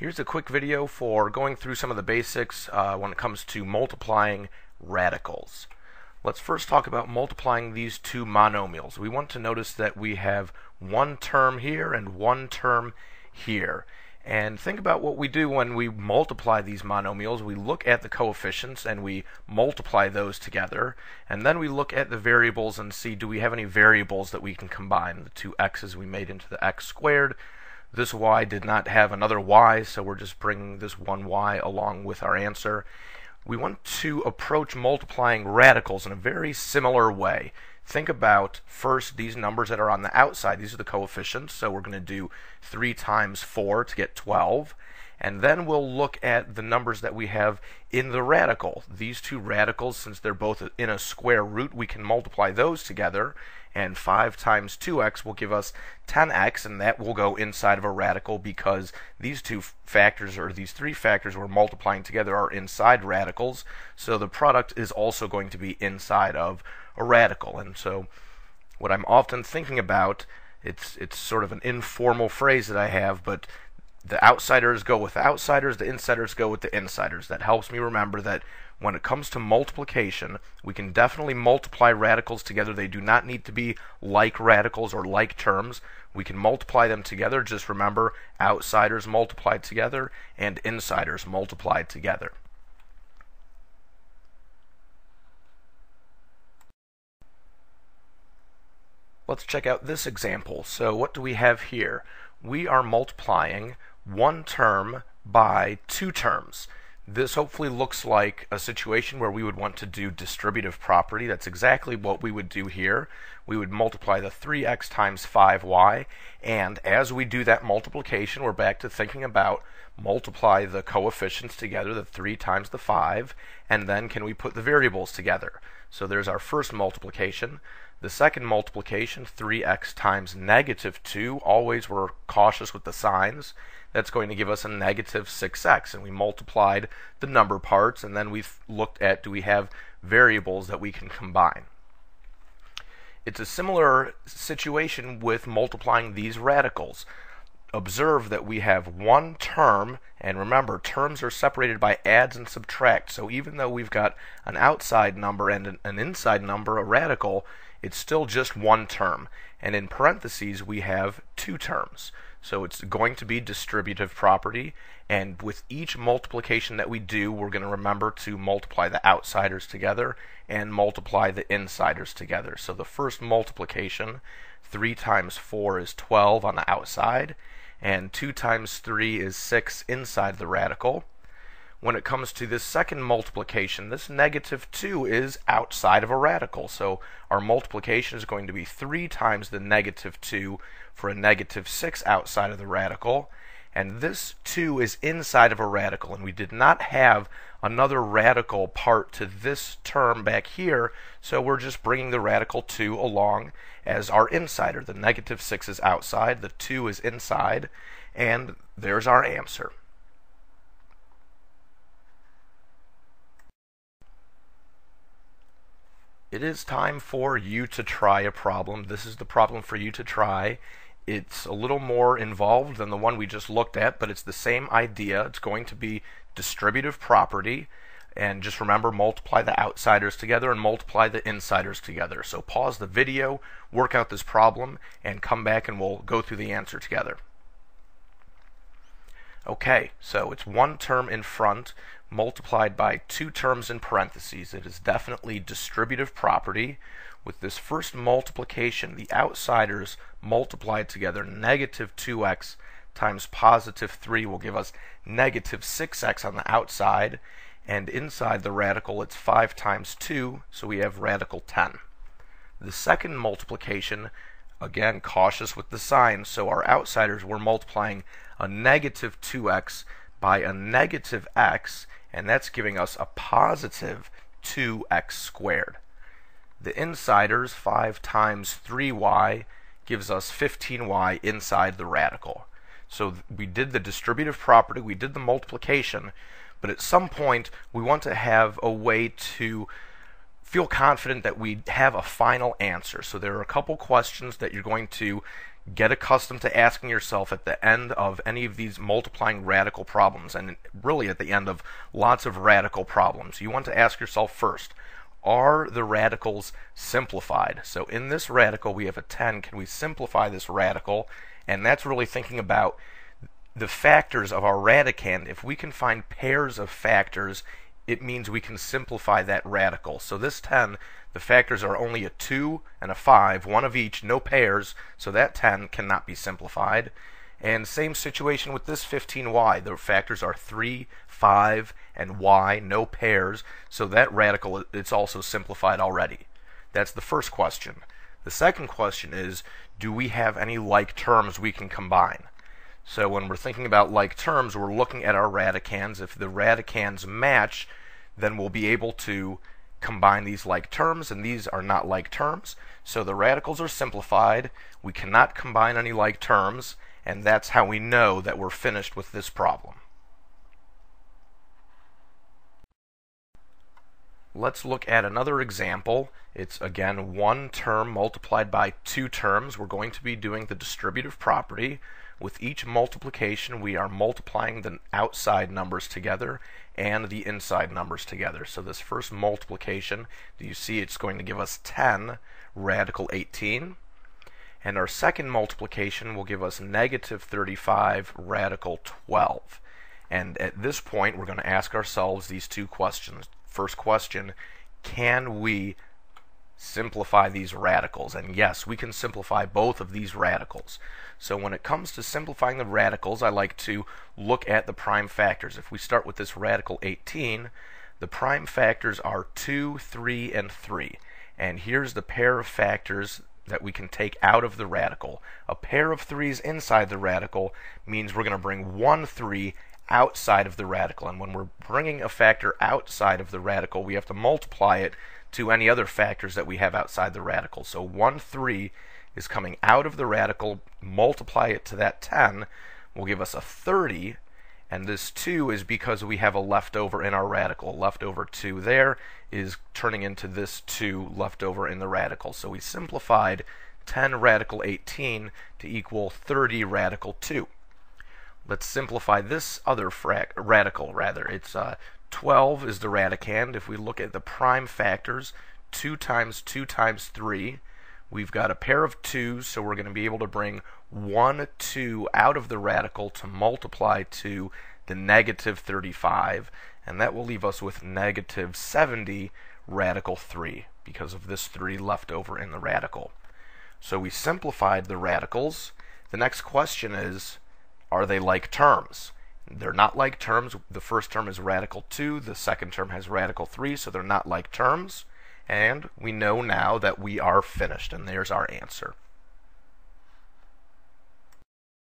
Here's a quick video for going through some of the basics uh, when it comes to multiplying radicals. Let's first talk about multiplying these two monomials. We want to notice that we have one term here and one term here. And think about what we do when we multiply these monomials. We look at the coefficients and we multiply those together. And then we look at the variables and see do we have any variables that we can combine. The two x's we made into the x squared this y did not have another y, so we're just bringing this one y along with our answer. We want to approach multiplying radicals in a very similar way. Think about first these numbers that are on the outside. These are the coefficients, so we're going to do 3 times 4 to get 12. And then we'll look at the numbers that we have in the radical. These two radicals, since they're both in a square root, we can multiply those together and 5 times 2x will give us 10x, and that will go inside of a radical because these two factors, or these three factors we're multiplying together, are inside radicals, so the product is also going to be inside of a radical. And so what I'm often thinking about, it's, it's sort of an informal phrase that I have, but the outsiders go with the outsiders, the insiders go with the insiders. That helps me remember that when it comes to multiplication, we can definitely multiply radicals together. They do not need to be like radicals or like terms. We can multiply them together. Just remember outsiders multiplied together and insiders multiplied together. Let's check out this example. So what do we have here? We are multiplying one term by two terms. This hopefully looks like a situation where we would want to do distributive property. That's exactly what we would do here. We would multiply the 3x times 5y, and as we do that multiplication, we're back to thinking about multiply the coefficients together, the 3 times the 5, and then can we put the variables together? So there's our first multiplication. The second multiplication, 3x times negative 2, always we're cautious with the signs that's going to give us a negative 6x. And we multiplied the number parts, and then we've looked at do we have variables that we can combine. It's a similar situation with multiplying these radicals. Observe that we have one term, and remember, terms are separated by adds and subtracts. So even though we've got an outside number and an, an inside number, a radical, it's still just one term. And in parentheses, we have two terms. So it's going to be distributive property, and with each multiplication that we do, we're going to remember to multiply the outsiders together and multiply the insiders together. So the first multiplication, 3 times 4 is 12 on the outside, and 2 times 3 is 6 inside the radical. When it comes to this second multiplication, this negative 2 is outside of a radical. So our multiplication is going to be 3 times the negative 2 for a negative 6 outside of the radical. And this 2 is inside of a radical. And we did not have another radical part to this term back here. So we're just bringing the radical 2 along as our insider. The negative 6 is outside. The 2 is inside. And there's our answer. It is time for you to try a problem. This is the problem for you to try. It's a little more involved than the one we just looked at, but it's the same idea. It's going to be distributive property. And just remember, multiply the outsiders together and multiply the insiders together. So pause the video, work out this problem, and come back and we'll go through the answer together. Okay, so it's one term in front multiplied by two terms in parentheses. It is definitely distributive property. With this first multiplication, the outsiders multiplied together, negative 2x times positive 3 will give us negative 6x on the outside, and inside the radical it's 5 times 2, so we have radical 10. The second multiplication, again cautious with the signs, so our outsiders were multiplying a negative 2x by a negative x, and that's giving us a positive 2x squared. The insiders, 5 times 3y, gives us 15y inside the radical. So we did the distributive property, we did the multiplication, but at some point we want to have a way to feel confident that we have a final answer. So there are a couple questions that you're going to get accustomed to asking yourself at the end of any of these multiplying radical problems, and really at the end of lots of radical problems, you want to ask yourself first, are the radicals simplified? So in this radical, we have a 10. Can we simplify this radical? And that's really thinking about the factors of our radicand. If we can find pairs of factors, it means we can simplify that radical. So this 10, the factors are only a 2 and a 5, one of each, no pairs, so that 10 cannot be simplified. And same situation with this 15y. The factors are 3, 5, and y, no pairs, so that radical it's also simplified already. That's the first question. The second question is, do we have any like terms we can combine? So when we're thinking about like terms, we're looking at our radicands. If the radicands match, then we'll be able to combine these like terms, and these are not like terms. So the radicals are simplified. We cannot combine any like terms, and that's how we know that we're finished with this problem. Let's look at another example. It's again one term multiplied by two terms. We're going to be doing the distributive property. With each multiplication, we are multiplying the outside numbers together and the inside numbers together. So this first multiplication, do you see it's going to give us 10 radical 18? And our second multiplication will give us negative 35 radical 12. And at this point, we're going to ask ourselves these two questions. First question, can we simplify these radicals. And yes, we can simplify both of these radicals. So when it comes to simplifying the radicals, I like to look at the prime factors. If we start with this radical 18, the prime factors are 2, 3, and 3. And here's the pair of factors that we can take out of the radical. A pair of 3's inside the radical means we're going to bring one 3 outside of the radical. And when we're bringing a factor outside of the radical, we have to multiply it to any other factors that we have outside the radical. So 1, 3 is coming out of the radical, multiply it to that 10, will give us a 30, and this 2 is because we have a leftover in our radical. Leftover 2 there is turning into this 2 leftover in the radical. So we simplified 10 radical 18 to equal 30 radical 2. Let's simplify this other radical, rather. It's uh, 12 is the radicand. If we look at the prime factors, 2 times 2 times 3, we've got a pair of 2's, so we're going to be able to bring 1, 2 out of the radical to multiply to the negative 35, and that will leave us with negative 70 radical 3 because of this 3 left over in the radical. So we simplified the radicals. The next question is, are they like terms? They're not like terms. The first term is radical 2, the second term has radical 3, so they're not like terms. And we know now that we are finished, and there's our answer.